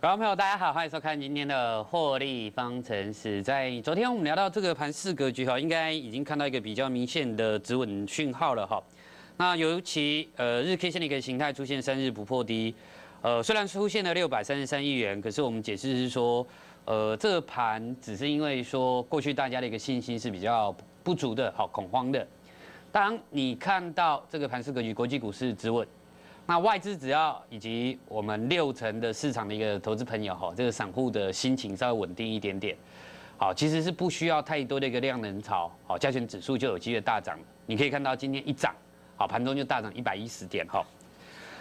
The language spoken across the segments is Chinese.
观众朋友，大家好，欢迎收看今天的获利方程式。在昨天我们聊到这个盘市格局哈，应该已经看到一个比较明显的止稳讯号了哈。那尤其呃日 K 线的一个形态出现三日不破低，呃虽然出现了六百三十三亿元，可是我们解释是说，呃这个盘只是因为说过去大家的一个信心是比较不足的，好恐慌的。当你看到这个盘势格局，国际股市止稳。那外资只要以及我们六成的市场的一个投资朋友哈，这个散户的心情稍微稳定一点点，好，其实是不需要太多的一个量能潮，好，加权指数就有机会大涨。你可以看到今天一涨，好，盘中就大涨一百一十点哈。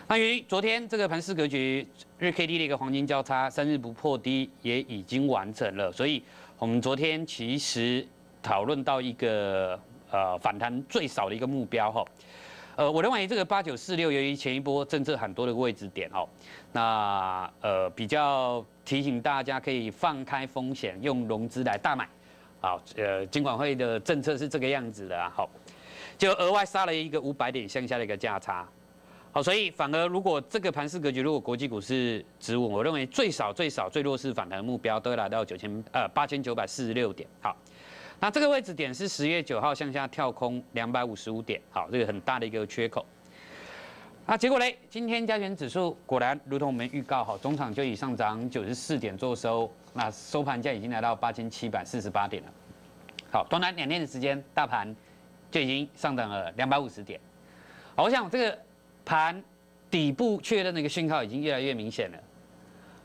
那由于昨天这个盘势格局日 K D 的一个黄金交叉，三日不破低也已经完成了，所以我们昨天其实讨论到一个呃反弹最少的一个目标哈。呃，我认为这个八九四六，由于前一波政策很多的位置点哦，那呃比较提醒大家可以放开风险，用融资来大买，好，呃，金管会的政策是这个样子的啊，好，就额外杀了一个五百点向下的一个价差，好，所以反而如果这个盘势格局，如果国际股市止稳，我认为最少最少最弱势反弹目标都会来到九千呃八千九百四十六点，好。那这个位置点是十月九号向下跳空两百五十五点，好，这个很大的一个缺口。那结果嘞，今天加权指数果然如同我们预告，好，中场就以上涨九十四点做收，那收盘价已经来到八千七百四十八点了。好，短短两天的时间，大盘就已经上涨了两百五十点。好，我想这个盘底部确认的一个讯号已经越来越明显了。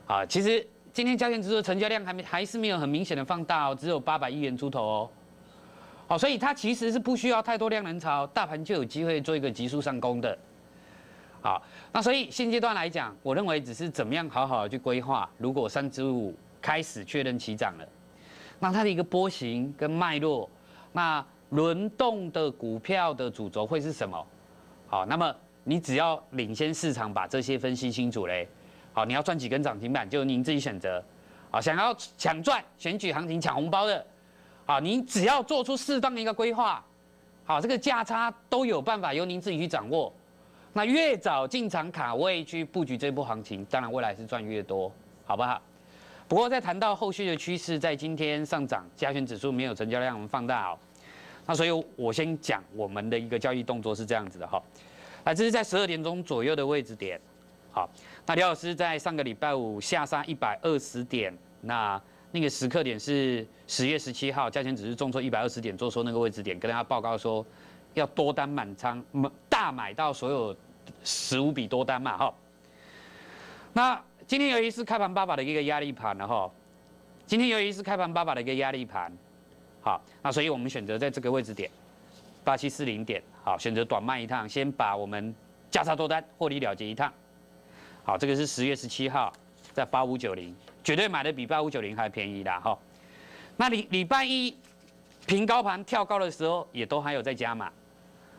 啊，其实。今天加权指数成交量还没还是没有很明显的放大哦，只有八百亿元出头哦。好，所以它其实是不需要太多量能潮，大盘就有机会做一个急速上攻的。好，那所以现阶段来讲，我认为只是怎么样好好的去规划。如果三支五开始确认起涨了，那它的一个波形跟脉络，那轮动的股票的主轴会是什么？好，那么你只要领先市场，把这些分析清楚嘞。好，你要赚几根涨停板，就您自己选择。好，想要抢赚选举行情抢红包的，好，你只要做出适当的一个规划，好，这个价差都有办法由您自己去掌握。那越早进场卡位去布局这波行情，当然未来是赚越多，好不好？不过在谈到后续的趋势，在今天上涨，加权指数没有成交量我们放大哦。那所以我先讲我们的一个交易动作是这样子的哈，啊，这是在十二点钟左右的位置点。好，那刘老师在上个礼拜五下杀一百二十点，那那个时刻点是十月十七号，价钱只是重挫一百二十点，做出那个位置点，跟大家报告说要多单满仓，大买到所有十五笔多单嘛，哈。那今天由于是开盘八把的一个压力盘了哈，今天由于是开盘八把的一个压力盘，好，那所以我们选择在这个位置点八七四零点，好，选择短卖一趟，先把我们价差多单获利了结一趟。好，这个是十月十七号，在八五九零，绝对买的比八五九零还便宜的哈。那礼礼拜一平高盘跳高的时候，也都还有在加码。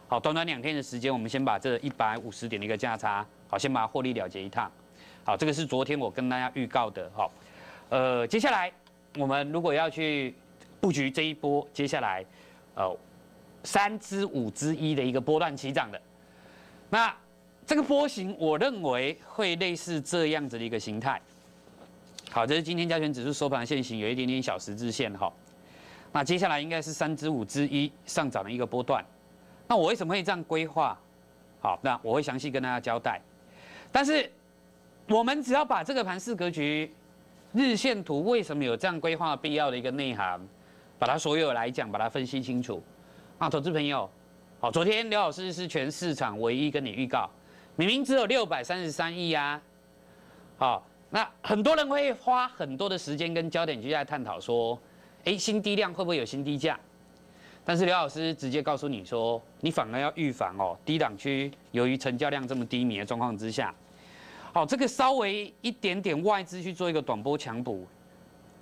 好，短短两天的时间，我们先把这一百五十点的一个价差，好，先把获利了结一趟。好，这个是昨天我跟大家预告的哈。呃，接下来我们如果要去布局这一波，接下来呃三支五支一的一个波段起涨的，那。这个波形，我认为会类似这样子的一个形态。好，这是今天加权指数收盘线型，有一点点小十字线哈。那接下来应该是三之五之一上涨的一个波段。那我为什么会这样规划？好，那我会详细跟大家交代。但是我们只要把这个盘势格局、日线图为什么有这样规划必要的一个内涵，把它所有来讲，把它分析清楚。啊，投资朋友，好，昨天刘老师是全市场唯一跟你预告。明明只有六百三十三亿呀，好，那很多人会花很多的时间跟焦点去在探讨说，哎，新低量会不会有新低价？但是刘老师直接告诉你说，你反而要预防哦，低档区由于成交量这么低迷的状况之下，好，这个稍微一点点外资去做一个短波强补，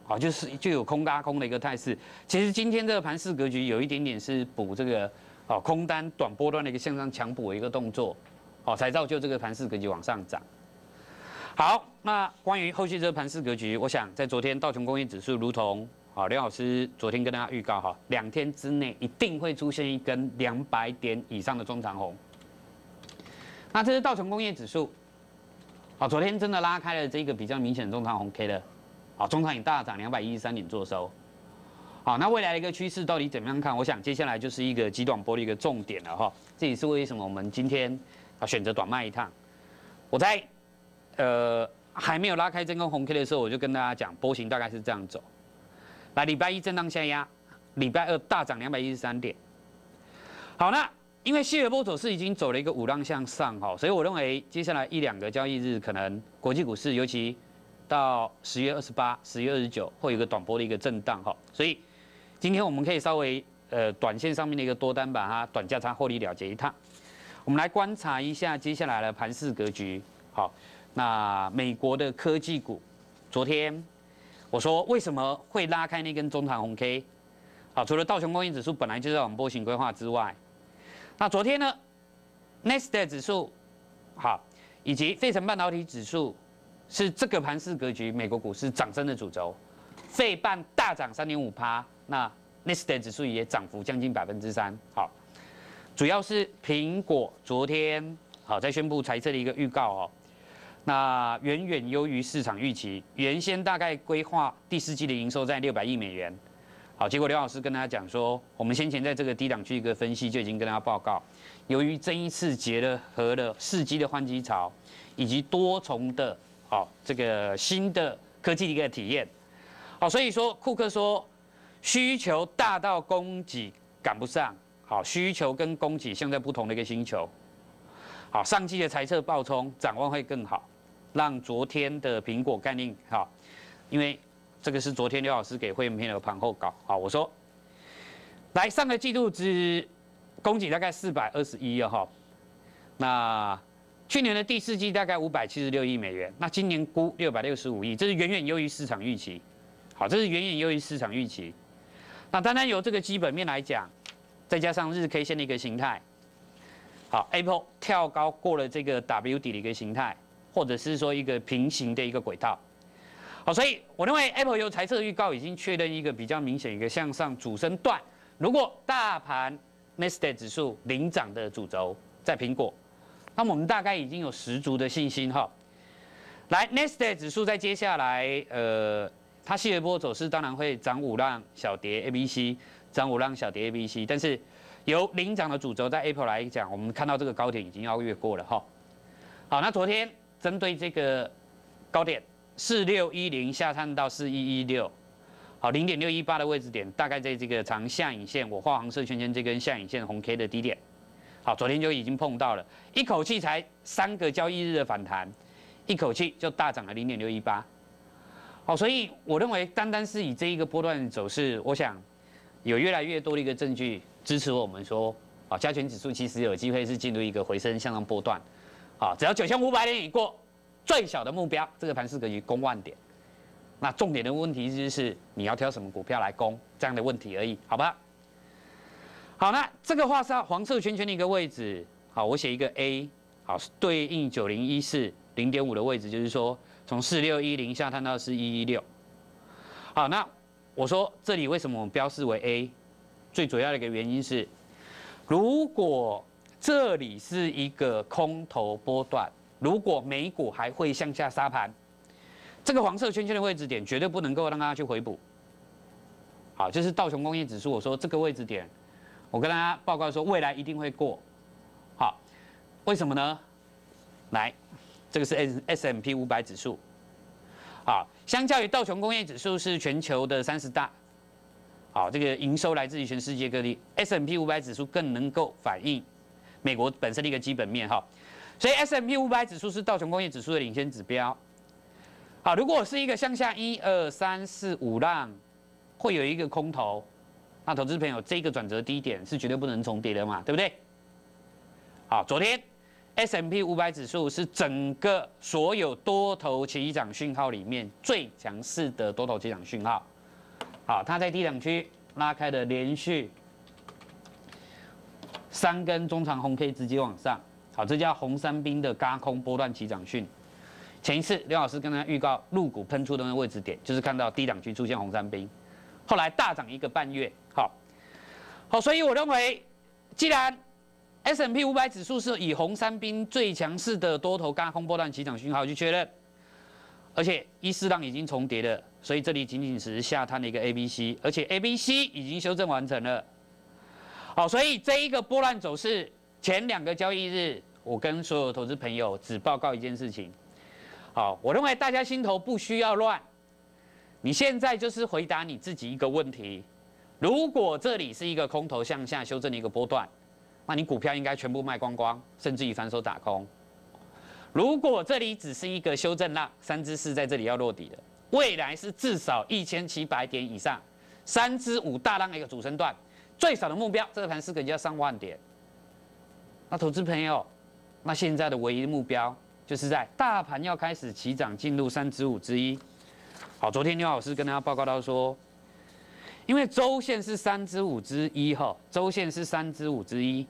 好，就是就有空嘎空的一个态势。其实今天这个盘势格局有一点点是补这个哦空单短波段的一个向上强补的一个动作。哦，才造就这个盘势格局往上涨。好，那关于后续这个盘势格局，我想在昨天道琼工业指数，如同啊刘老师昨天跟大家预告哈，两天之内一定会出现一根两百点以上的中长红。那这是道琼工业指数，好，昨天真的拉开了这个比较明显的中长红 K 的，好，中长也大涨两百一十三点做收。好，那未来的一个趋势到底怎么样看？我想接下来就是一个极短波的一个重点了哈。这也是为什么我们今天选择短卖一趟。我在呃还没有拉开真空红 K 的时候，我就跟大家讲波形大概是这样走。来，礼拜一震荡下压，礼拜二大涨两百一十三点。好，那因为谢尔波走势已经走了一个五浪向上哈，所以我认为接下来一两个交易日可能国际股市尤其到十月二十八、十月二十九会有一个短波的一个震荡哈，所以。今天我们可以稍微呃短线上面的一个多单把它短价差获利了结一趟。我们来观察一下接下来的盘市格局。好，那美国的科技股，昨天我说为什么会拉开那根中长红 K？好，除了道琼工业指数本来就是往波形规划之外，那昨天呢 n e s t a 指数好，以及费城半导体指数是这个盘势格局美国股市涨升的主轴，费半大涨三点五趴。那 n e s t a 指数也涨幅将近百分之三，好，主要是苹果昨天好在宣布财测的一个预告哦，那远远优于市场预期，原先大概规划第四季的营收在六百亿美元，好，结果刘老师跟大家讲说，我们先前在这个低档区一个分析就已经跟大家报告，由于这一次结了合了四机的换机潮，以及多重的好这个新的科技的一个体验，好，所以说库克说。需求大到供给赶不上，好，需求跟供给像在不同的一个星球，好，上季的财测爆冲，展望会更好，让昨天的苹果概念好，因为这个是昨天刘老师给会员片的盘后稿，好，我说，来上个季度只供给大概四百二十一亿哈，那去年的第四季大概五百七十六亿美元，那今年估六百六十五亿，这是远远优于市场预期，好，这是远远优于市场预期。那单单由这个基本面来讲，再加上日 K 线的一个形态，好，Apple 跳高过了这个 W 底的一个形态，或者是说一个平行的一个轨道，好，所以我认为 Apple 有财测预告已经确认一个比较明显一个向上主升段。如果大盘 n e s t a 指数领涨的主轴在苹果，那么我们大概已经有十足的信心哈。来 n e s t a 指数在接下来呃。它细微波走势当然会涨五浪小跌 A B C，涨五浪小跌 A B C，但是由领涨的主轴在 Apple 来讲，我们看到这个高点已经要越过了哈。好，那昨天针对这个高点四六一零下探到四一一六，好零点六一八的位置点，大概在这个长下影线，我画黄色圈圈这根下影线红 K 的低点，好，昨天就已经碰到了，一口气才三个交易日的反弹，一口气就大涨了零点六一八。好，所以我认为单单是以这一个波段走势，我想有越来越多的一个证据支持我们说，啊，加权指数其实有机会是进入一个回升向上波段，啊，只要九千五百点已过，最小的目标，这个盘是可以攻万点，那重点的问题就是你要挑什么股票来攻这样的问题而已，好吧？好，那这个画上黄色圈圈的一个位置，好，我写一个 A，好，对应九零一四零点五的位置，就是说。从四六一零下探到四一一六，好，那我说这里为什么我们标示为 A？最主要的一个原因是，如果这里是一个空头波段，如果美股还会向下杀盘，这个黄色圈圈的位置点绝对不能够让它去回补。好，就是道琼工业指数，我说这个位置点，我跟大家报告说未来一定会过。好，为什么呢？来。这个是 S S M P 五百指数，好，相较于道琼工业指数是全球的三十大，好，这个营收来自于全世界各地，S M P 五百指数更能够反映美国本身的一个基本面哈，所以 S M P 五百指数是道琼工业指数的领先指标，好，如果是一个向下一二三四五浪，会有一个空头，那投资朋友这个转折低点是绝对不能重叠的嘛，对不对？好，昨天。S M P 五百指数是整个所有多头起涨讯号里面最强势的多头起涨讯号。好，它在低档区拉开了连续三根中长红 K 直接往上。好，这叫红三兵的高空波段起涨讯。前一次刘老师跟他预告入股喷出的那个位置点，就是看到低档区出现红三兵，后来大涨一个半月。好，好，所以我认为，既然 S M P 五百指数是以红三兵最强势的多头高空波段起涨讯号去确认，而且一四浪已经重叠了，所以这里仅仅只是下探的一个 A B C，而且 A B C 已经修正完成了。好，所以这一个波段走势，前两个交易日，我跟所有投资朋友只报告一件事情。好，我认为大家心头不需要乱，你现在就是回答你自己一个问题：如果这里是一个空头向下修正的一个波段。那你股票应该全部卖光光，甚至于反手打空。如果这里只是一个修正浪，三只四在这里要落底的，未来是至少一千七百点以上，三支五大浪的一个主升段，最少的目标，这个盘是可能要上万点。那投资朋友，那现在的唯一目标就是在大盘要开始起涨，进入三支五之一。好，昨天刘老师跟大家报告到说。因为周线是三之五之一哈，周线是三之五之一，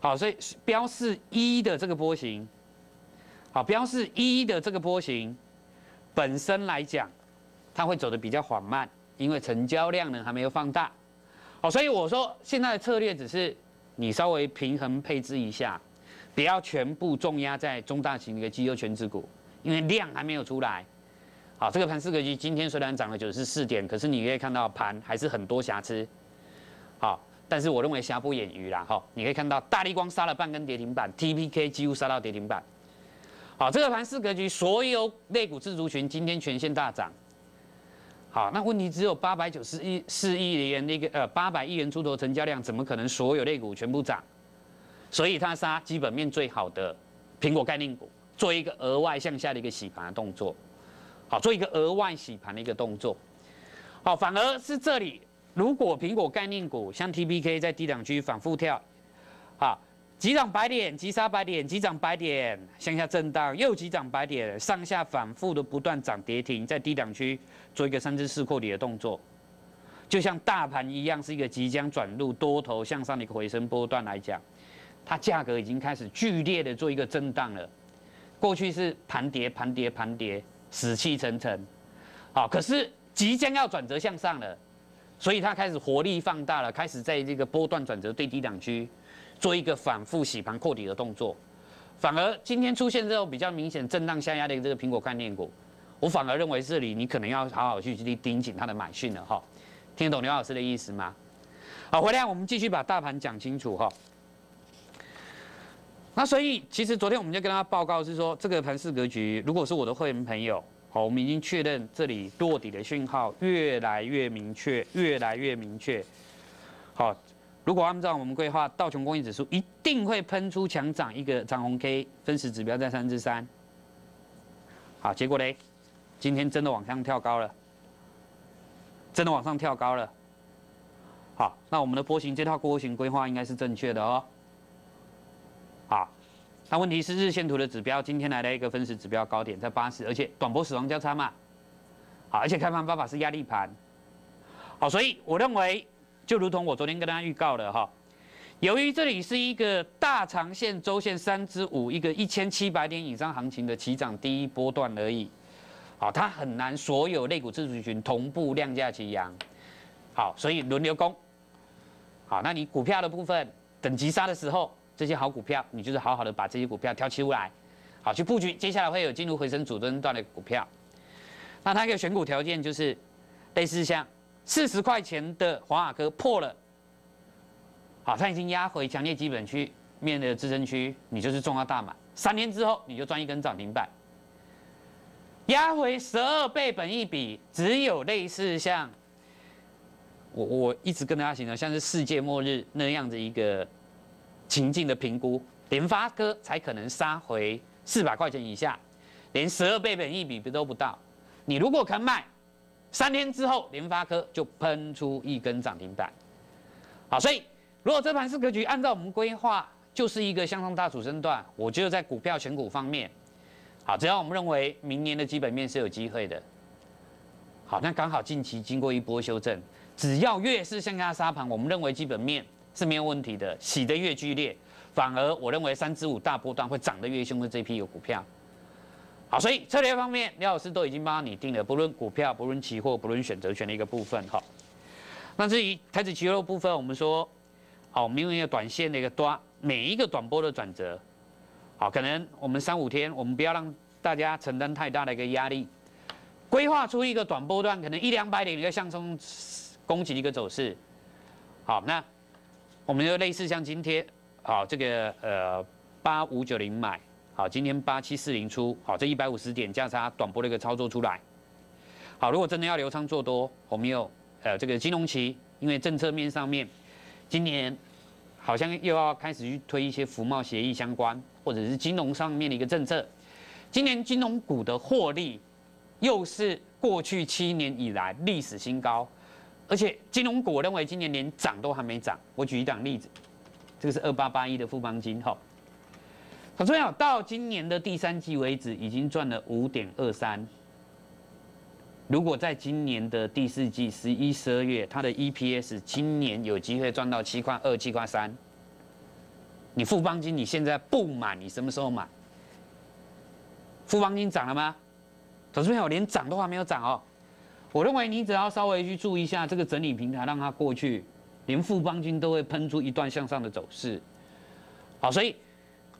好，所以标示一的这个波形，好，标示一的这个波形本身来讲，它会走的比较缓慢，因为成交量呢还没有放大，好，所以我说现在的策略只是你稍微平衡配置一下，不要全部重压在中大型的一个绩优全指股，因为量还没有出来。好，这个盘四个局今天虽然涨了九十四点，可是你可以看到盘还是很多瑕疵。好，但是我认为瑕不掩瑜啦。哈，你可以看到大力光杀了半根跌停板，TPK 几乎杀到跌停板。好，这个盘四格局，所有类股自族群今天全线大涨。好，那问题只有八百九十亿四亿元那个呃八百亿元出头成交量，怎么可能所有类股全部涨？所以他杀基本面最好的苹果概念股，做一个额外向下的一个洗盘的动作。好，做一个额外洗盘的一个动作。好，反而是这里，如果苹果概念股像 T P K 在低档区反复跳，好，急涨百点，急杀百点，急涨百点，向下震荡，又急涨百点，上下反复的不断涨跌停，在低档区做一个三至四扩底的动作，就像大盘一样，是一个即将转入多头向上的一个回升波段来讲，它价格已经开始剧烈的做一个震荡了。过去是盘跌，盘跌，盘跌。死气沉沉，好，可是即将要转折向上了，所以它开始活力放大了，开始在这个波段转折最低档区做一个反复洗盘扩底的动作。反而今天出现这种比较明显震荡下压的这个苹果概念股，我反而认为这里你可能要好好去去盯紧它的买讯了哈。听得懂刘老师的意思吗？好，回来我们继续把大盘讲清楚哈。那所以，其实昨天我们就跟大家报告是说，这个盘势格局，如果是我的会员朋友，好，我们已经确认这里落底的讯号越来越明确，越来越明确。好，如果按照我们规划，道琼工业指数一定会喷出强涨一个长红 K，分时指标在三至三。好，结果嘞，今天真的往上跳高了，真的往上跳高了。好，那我们的波形这套波形规划应该是正确的哦。那问题是日线图的指标今天来了一个分时指标高点在八十，而且短波死亡交叉嘛，好，而且开盘方法是压力盘，好，所以我认为就如同我昨天跟大家预告的哈，由于这里是一个大长线周线三之五一个一千七百点以上行情的起涨第一波段而已，好，它很难所有类股自主群同步量价齐扬，好，所以轮流攻，好，那你股票的部分等急杀的时候。这些好股票，你就是好好的把这些股票挑出来，好去布局。接下来会有进入回升主升段的股票。那它一个选股条件就是，类似像四十块钱的华尔科破了，好，它已经压回强烈基本区面的支撑区，你就是重要大买。三天之后你就赚一根涨停板。压回十二倍本一比，只有类似像我我一直跟大家形容，像是世界末日那样的一个。情境的评估，联发科才可能杀回四百块钱以下，连十二倍本一比都不到。你如果肯买，三天之后联发科就喷出一根涨停板。好，所以如果这盘是格局按照我们规划，就是一个向上大主升段。我觉得在股票选股方面，好，只要我们认为明年的基本面是有机会的，好，那刚好近期经过一波修正，只要越是向下杀盘，我们认为基本面。是没有问题的，洗得越剧烈，反而我认为三至五大波段会涨得越凶的这批有股票。好，所以策略方面，廖老师都已经帮你定了，不论股票，不论期货，不论选择权的一个部分。哈，那至于台子期货部分，我们说，好，我们因为有短线的一个多每一个短波的转折，好，可能我们三五天，我们不要让大家承担太大的一个压力，规划出一个短波段，可能一两百点一个向冲攻击的一个走势。好，那我们就类似像今天，好，这个呃八五九零买，好，今天八七四零出，好，这一百五十点价差短波的一个操作出来。好，如果真的要留仓做多，我们有呃这个金融期，因为政策面上面，今年好像又要开始去推一些服贸协议相关，或者是金融上面的一个政策。今年金融股的获利又是过去七年以来历史新高。而且金融股，我认为今年连涨都还没涨。我举一档例子，这个是二八八一的富邦金，哈，很重要。到今年的第三季为止，已经赚了五点二三。如果在今年的第四季十一、十二月，它的 EPS 今年有机会赚到七块二、七块三，你富邦金你现在不买，你什么时候买？富邦金涨了吗？投资朋友连涨都还没有涨哦。我认为你只要稍微去注意一下这个整理平台，让它过去，连富邦金都会喷出一段向上的走势。好，所以，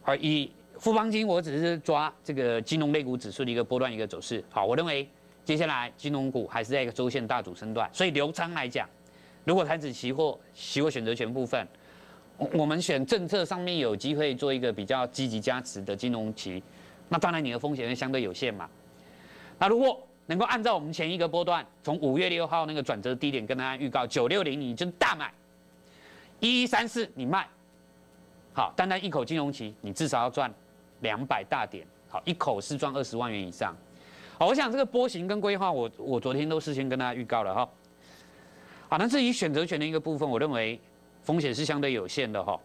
而以富邦金，我只是抓这个金融类股指数的一个波段一个走势。好，我认为接下来金融股还是在一个周线大主升段，所以流仓来讲，如果台指期货、期货选择权部分，我们选政策上面有机会做一个比较积极加持的金融期，那当然你的风险会相对有限嘛。那如果能够按照我们前一个波段，从五月六号那个转折低点跟大家预告，九六零你就大买，一一三四你卖，好，单单一口金融期你至少要赚两百大点，好，一口是赚二十万元以上，好，我想这个波形跟规划，我我昨天都事先跟大家预告了哈，好，那至于选择权的一个部分，我认为风险是相对有限的哈，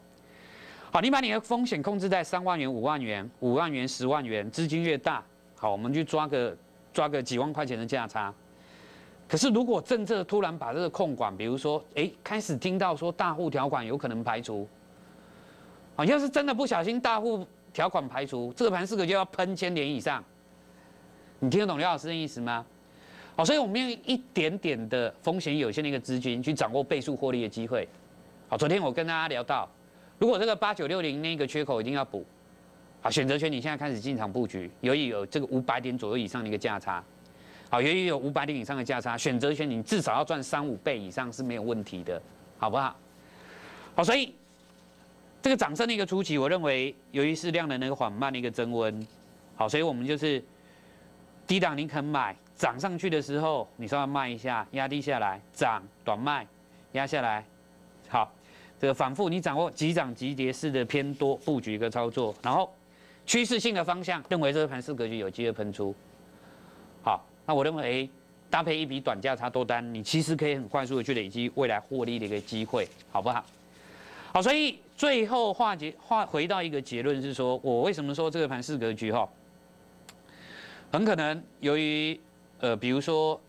好，你把你的风险控制在三万元、五万元、五万元、十万元，资金越大，好，我们去抓个。抓个几万块钱的价差，可是如果政策突然把这个控管，比如说，哎，开始听到说大户条款有可能排除，好，要是真的不小心大户条款排除，这个盘四个就要喷千点以上，你听得懂刘老师的意思吗？好，所以我们用一点点的风险有限的一个资金去掌握倍数获利的机会。好，昨天我跟大家聊到，如果这个八九六零那个缺口一定要补。好，选择权你现在开始进场布局，由于有这个五百点左右以上的一个价差，好，由于有五百点以上的价差，选择权你至少要赚三五倍以上是没有问题的，好不好？好，所以这个涨升的一个初期，我认为由于是量能那个缓慢的一个增温，好，所以我们就是低档你肯买，涨上去的时候你稍微卖一下，压低下来，涨短卖，压下来，好，这个反复你掌握急涨急跌式的偏多布局一个操作，然后。趋势性的方向，认为这个盘势格局有机会喷出。好，那我认为搭配一笔短价差多单，你其实可以很快速的去累积未来获利的一个机会，好不好？好，所以最后化结化回到一个结论是说，我为什么说这个盘势格局哈，很可能由于呃，比如说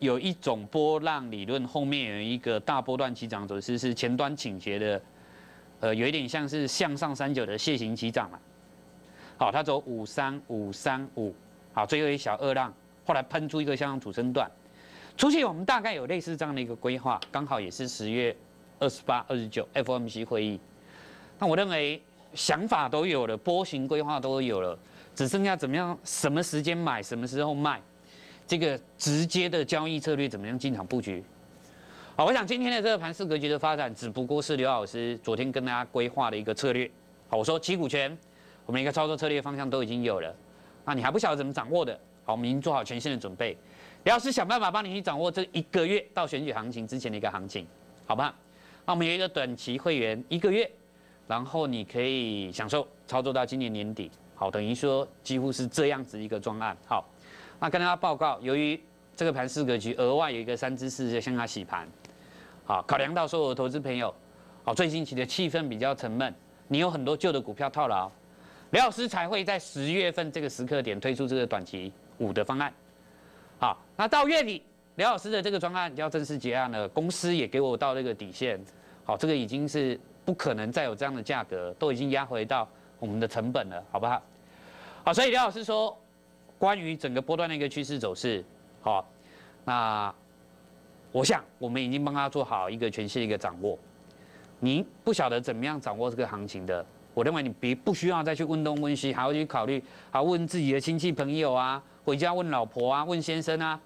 有一种波浪理论后面有一个大波段起涨走势是前端倾斜的，呃，有一点像是向上三九的楔形起涨嘛。好，它走五三五三五，好，最后一小二浪，后来喷出一个向上主升段，出去我们大概有类似这样的一个规划，刚好也是十月二十八、二十九 FOMC 会议，那我认为想法都有了，波形规划都有了，只剩下怎么样，什么时间买，什么时候卖，这个直接的交易策略怎么样进场布局？好，我想今天的这个盘势格局的发展，只不过是刘老师昨天跟大家规划的一个策略。好，我说期股权。我们一个操作策略方向都已经有了，那你还不晓得怎么掌握的？好，我们已经做好全线的准备。李老师想办法帮你去掌握这一个月到选举行情之前的一个行情，好吧？那我们有一个短期会员一个月，然后你可以享受操作到今年年底，好，等于说几乎是这样子一个专案。好，那跟大家报告，由于这个盘四格局额外有一个三支四只向下洗盘，好，考量到所有的投资朋友，好，最近期的气氛比较沉闷，你有很多旧的股票套牢。刘老师才会在十月份这个时刻点推出这个短期五的方案。好，那到月底，刘老师的这个专案就要正式结案了，公司也给我到这个底线。好，这个已经是不可能再有这样的价格，都已经压回到我们的成本了，好不好？好，所以刘老师说，关于整个波段的一个趋势走势，好，那我想我们已经帮他做好一个全系的一个掌握。你不晓得怎么样掌握这个行情的，我认为你别不需要再去问东问西，还要去考虑，还要问自己的亲戚朋友啊，回家问老婆啊，问先生啊。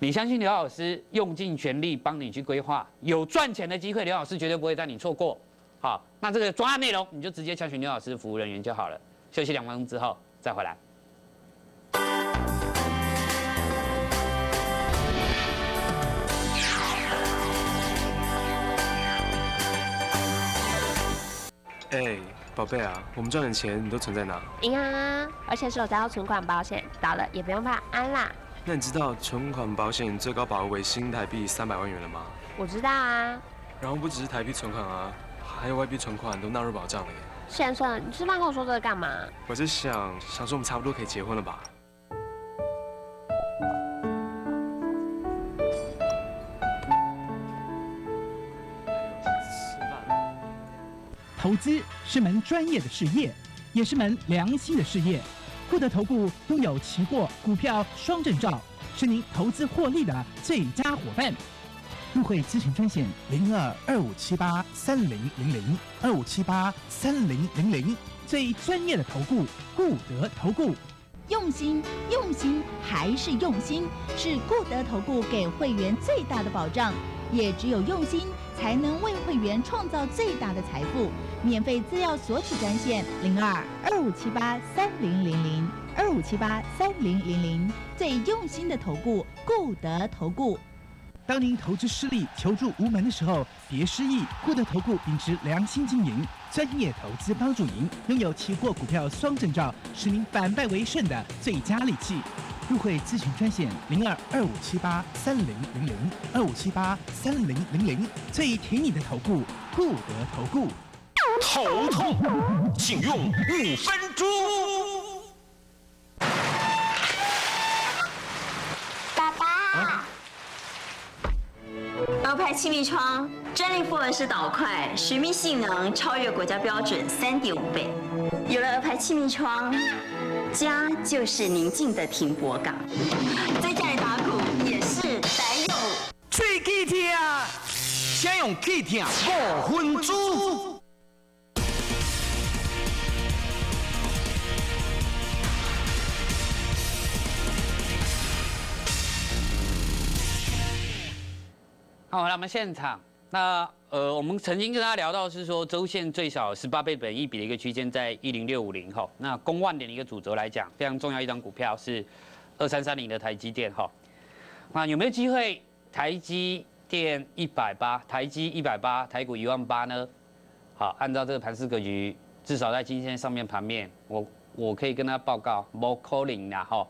你相信刘老师用尽全力帮你去规划，有赚钱的机会，刘老师绝对不会让你错过。好，那这个专案内容你就直接敲询刘老师服务人员就好了。休息两分钟之后再回来。哎，宝贝啊，我们赚的钱你都存在哪？银行啊，而且是有交存款保险，倒了也不用怕，安啦。那你知道存款保险最高保额为新台币三百万元了吗？我知道啊。然后不只是台币存款啊，还有外币存款都纳入保障了耶。先生，你吃饭跟我说这个干嘛？我是想想说我们差不多可以结婚了吧？投资是门专业的事业，也是门良心的事业。富德投顾拥有期货、股票双证照，是您投资获利的最佳伙伴。入会咨询专线零二二五七八三零零零二五七八三零零零，最专业的投顾，固德投顾。用心，用心，还是用心，是固德投顾给会员最大的保障。也只有用心，才能为会员创造最大的财富。免费资料索取专线零二二五七八三零零零二五七八三零零零，最用心的投顾，固德投顾。当您投资失利、求助无门的时候，别失意，固德投顾秉持良心经营，专业投资帮助您，拥有期货、股票双证照，是您反败为胜的最佳利器。入会咨询专线零二二五七八三零零零二五七八三零零零，最挺你的投顾，固德投顾。头痛，请用五分钟。气密窗专利复纹式导块，水密性能超越国家标准三点五倍。有了鹅牌气密窗，家就是宁静的停泊港。在家里打鼓也是得有。最气听，先用气听五分钟。好，来我们现场。那呃，我们曾经跟大家聊到是说，周线最少十八倍本一比的一个区间在一零六五零哈。那公万点的一个主轴来讲，非常重要一张股票是二三三零的台积电哈。那有没有机会台积电一百八，台积一百八，台股一万八呢？好，按照这个盘势格局，至少在今天上面盘面，我我可以跟他报告，more calling 啦哈。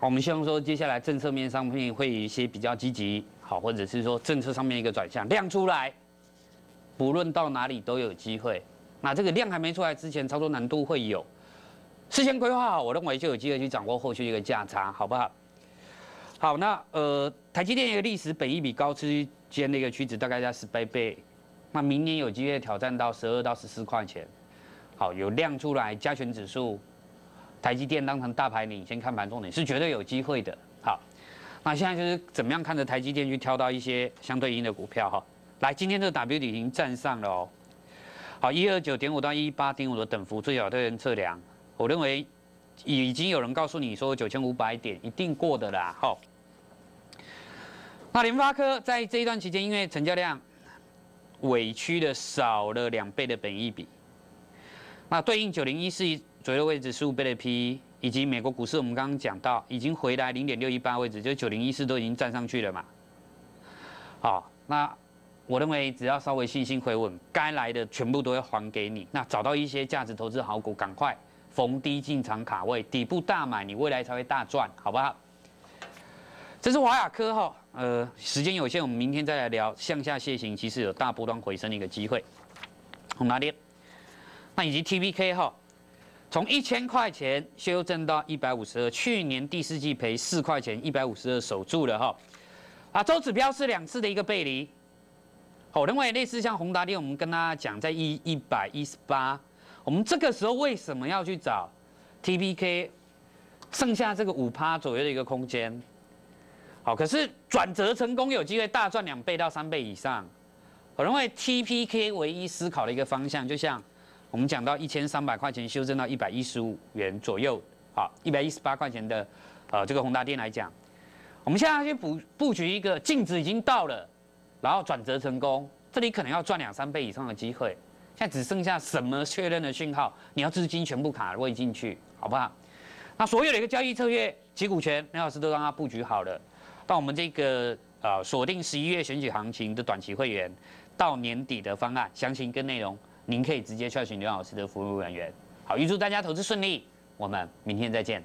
我们希望说，接下来政策面上面会有一些比较积极，好，或者是说政策上面一个转向量出来，不论到哪里都有机会。那这个量还没出来之前，操作难度会有，事先规划好，我认为就有机会去掌握后续一个价差，好不好？好，那呃，台积电一个历史本益比高区间的一个区值大概在十倍倍，那明年有机会挑战到十二到十四块钱，好，有量出来，加权指数。台积电当成大牌领先看盘重点是绝对有机会的。那现在就是怎么样看着台积电去挑到一些相对应的股票哈。来，今天这个 W 底已经站上了哦。好，一二九点五到一八点五的等幅最小对人测量，我认为已经有人告诉你说九千五百点一定过的啦。好，那联发科在这一段期间，因为成交量委屈的少了两倍的本益比，那对应九零一是。左右位置十五倍的 P，以及美国股市，我们刚刚讲到已经回来零点六一八位置，就九零一四都已经站上去了嘛。好，那我认为只要稍微信心回稳，该来的全部都会还给你。那找到一些价值投资好股，赶快逢低进场卡位，底部大买，你未来才会大赚，好不好？这是华雅科哈，呃，时间有限，我们明天再来聊向下楔形，其实有大波段回升的一个机会。从哪里？那以及 TPK 哈。从一千块钱修正到一百五十二，去年第四季赔四块钱，一百五十二守住了哈。啊，周指标是两次的一个背离。好，另外类似像宏达电，我们跟大家讲在一一百一十八，我们这个时候为什么要去找 T P K？剩下这个五趴左右的一个空间。好，可是转折成功有机会大赚两倍到三倍以上。我认为 TPK 唯一思考的一个方向，就像我们讲到一千三百块钱修正到一百一十五元左右，好，一百一十八块钱的呃这个宏达电来讲，我们现在要去布布局一个净值已经到了，然后转折成功，这里可能要赚两三倍以上的机会。现在只剩下什么确认的讯号，你要资金全部卡位进去，好不好？那所有的一个交易策略、集股权，梁老师都让他布局好了。到我们这个呃锁定十一月选举行情的短期会员。到年底的方案详情跟内容，您可以直接洽询刘老师的服务人员。好，预祝大家投资顺利，我们明天再见。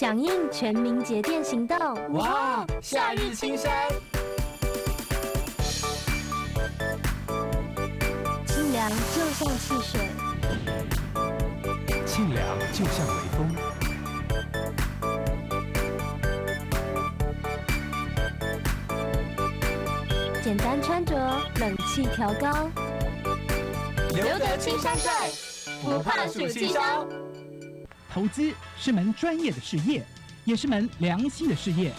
响应全民节电行动！哇，夏日青山，清凉就像汽水，清凉就像微风，简单穿着，冷气调高，留得青山在，不怕暑气烧。投资是门专业的事业，也是门良心的事业。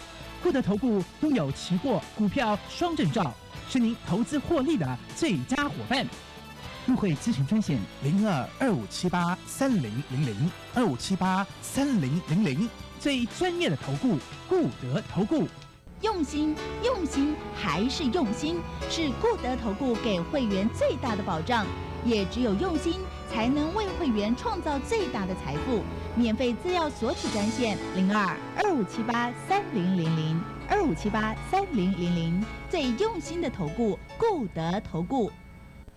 获得投顾拥有期货、股票双证照，是您投资获利的最佳伙伴。入会咨询专线零二二五七八三零零零二五七八三零零零，最专业的投顾，固德投顾。用心，用心，还是用心，是固德投顾给会员最大的保障。也只有用心，才能为会员创造最大的财富。免费资料索取专线零二二五七八三零零零二五七八三零零零，最用心的投顾，顾得投顾。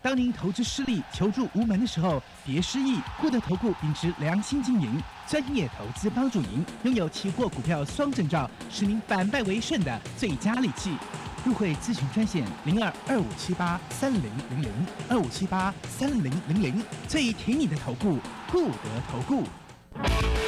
当您投资失利、求助无门的时候，别失意，顾得投顾秉持良心经营，专业投资帮助您，拥有期货、股票双证照，是您反败为胜的最佳利器。入会咨询专线零二二五七八三零零零二五七八三零零零，最挺你的投顾，顾得投顾。Bye.